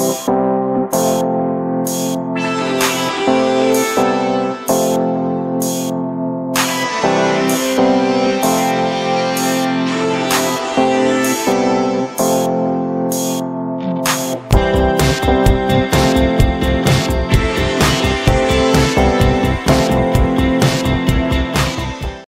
you